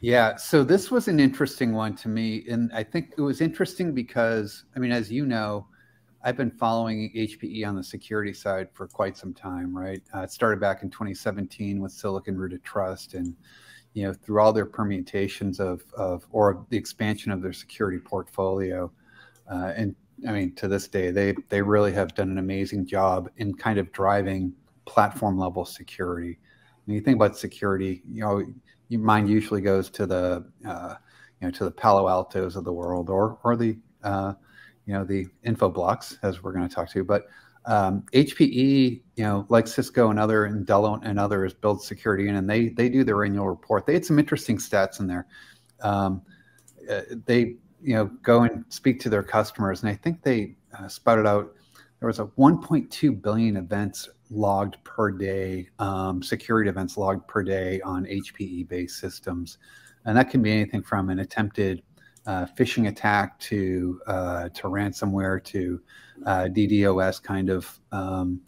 Yeah, so this was an interesting one to me. And I think it was interesting because, I mean, as you know, I've been following HPE on the security side for quite some time, right? Uh, it started back in 2017 with Silicon Root of Trust and, you know, through all their permutations of, of or the expansion of their security portfolio. Uh, and I mean, to this day, they, they really have done an amazing job in kind of driving platform level security. When you think about security, you know, your mind usually goes to the uh, you know to the Palo Altos of the world or or the uh, you know the Infoblox as we're going to talk to, but um, HPE, you know, like Cisco and other and Dell and others build security in, and they they do their annual report. They had some interesting stats in there. Um, uh, they you know go and speak to their customers, and I think they uh, spouted out there was a 1.2 billion events logged per day, um, security events logged per day on HPE based systems. And that can be anything from an attempted uh, phishing attack to, uh, to ransomware to uh, DDoS kind of um,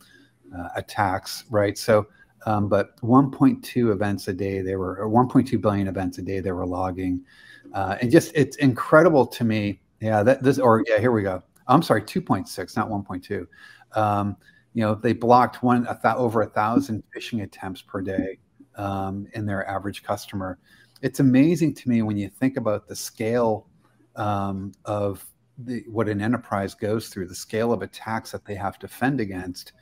uh, attacks, right? So, um, but 1.2 events a day, they were, 1.2 billion events a day they were logging. Uh, and just, it's incredible to me. Yeah, that this, or yeah, here we go. I'm sorry, 2.6, not 1.2. Um, you know, they blocked one a th- over a thousand phishing attempts per day um, in their average customer. It's amazing to me when you think about the scale um, of the, what an enterprise goes through, the scale of attacks that they have to fend against.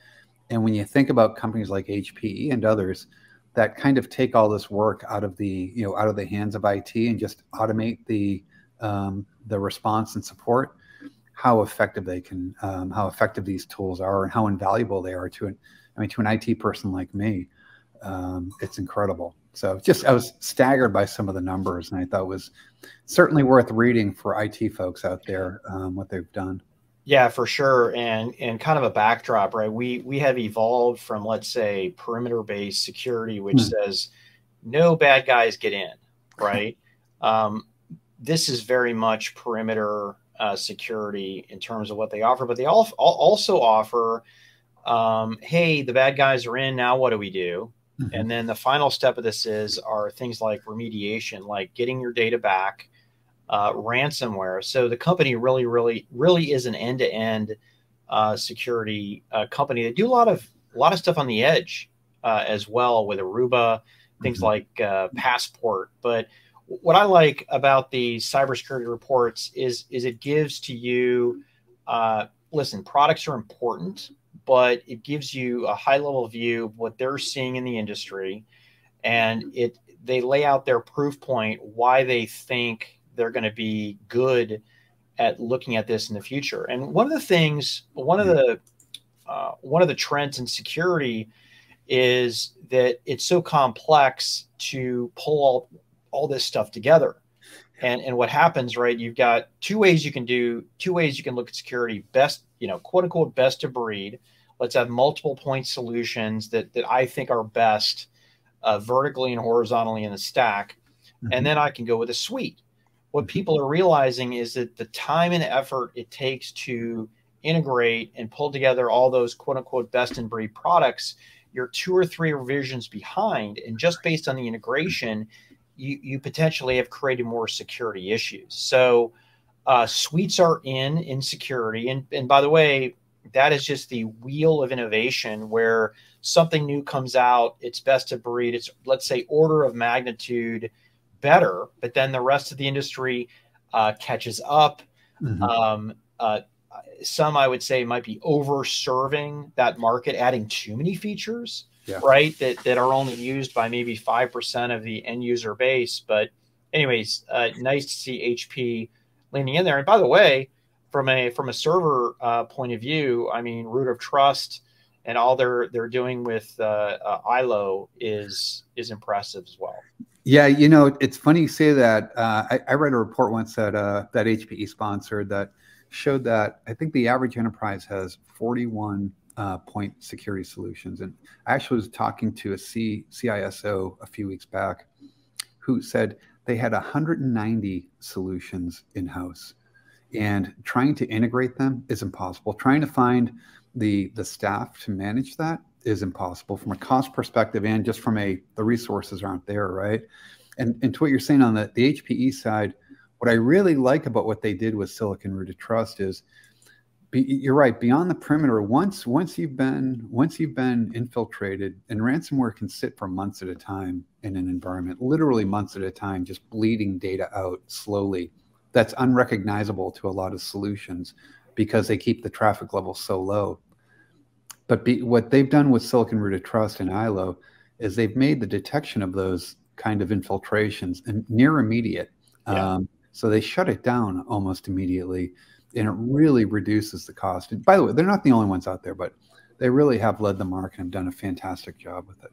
And when you think about companies like HPE and others that kind of take all this work out of the, you know, out of the hands of IT and just automate the um, the response and support, how effective they can, um, how effective these tools are, and how invaluable they are to an, I mean, to an IT person like me. Um, it's incredible. So just I was staggered by some of the numbers, and I thought was certainly worth reading for IT folks out there um, what they've done. Yeah, for sure, and and kind of a backdrop, right? We we have evolved from let's say perimeter based security, which hmm. says no bad guys get in, right? um, this is very much perimeter uh, security in terms of what they offer, but they all, also offer, um, hey, the bad guys are in. Now what do we do? Mm-hmm. And then the final step of this is are things like remediation, like getting your data back, uh, ransomware. So the company really, really, really is an end-to-end uh, security uh, company. They do a lot of a lot of stuff on the edge uh, as well with Aruba, things mm-hmm. like uh, Passport, but what I like about the cybersecurity reports is is it gives to you, uh, listen, products are important, but it gives you a high level view of what they're seeing in the industry, and it they lay out their proof point why they think they're going to be good at looking at this in the future. And one of the things, one of the uh, one of the trends in security is that it's so complex to pull all all this stuff together. And and what happens, right? You've got two ways you can do two ways you can look at security. Best, you know, quote unquote best of breed. Let's have multiple point solutions that that I think are best uh, vertically and horizontally in the stack. Mm-hmm. And then I can go with a suite. What people are realizing is that the time and effort it takes to integrate and pull together all those quote unquote best in breed products, you're two or three revisions behind. And just based on the integration, you, you potentially have created more security issues. So uh, suites are in in security. And, and by the way, that is just the wheel of innovation where something new comes out, it's best to breed, it's let's say order of magnitude better, but then the rest of the industry uh, catches up. Mm-hmm. Um, uh, some I would say might be over serving that market, adding too many features yeah. right? That that are only used by maybe five percent of the end user base. But anyways, uh, nice to see HP leaning in there. And by the way, from a from a server uh, point of view, I mean, root of trust and all they're they're doing with uh, uh iLO is is impressive as well. Yeah, you know, it's funny you say that. Uh, I, I, read a report once that uh, that HPE sponsored that showed that I think the average enterprise has 41 uh, point security solutions. And I actually was talking to a C, CISO a few weeks back who said they had 190 solutions in house. And trying to integrate them is impossible. Trying to find the, the staff to manage that is impossible from a cost perspective and just from a the resources aren't there, right? and, and to what you're saying on the, the HPE side, what I really like about what they did with Silicon Root of Trust is be, you're right beyond the perimeter once once you've been once you've been infiltrated and ransomware can sit for months at a time in an environment literally months at a time just bleeding data out slowly that's unrecognizable to a lot of solutions because they keep the traffic level so low but be, what they've done with silicon root of trust and iLO is they've made the detection of those kind of infiltrations near immediate yeah. um, so they shut it down almost immediately and it really reduces the cost. And by the way, they're not the only ones out there, but they really have led the market and have done a fantastic job with it.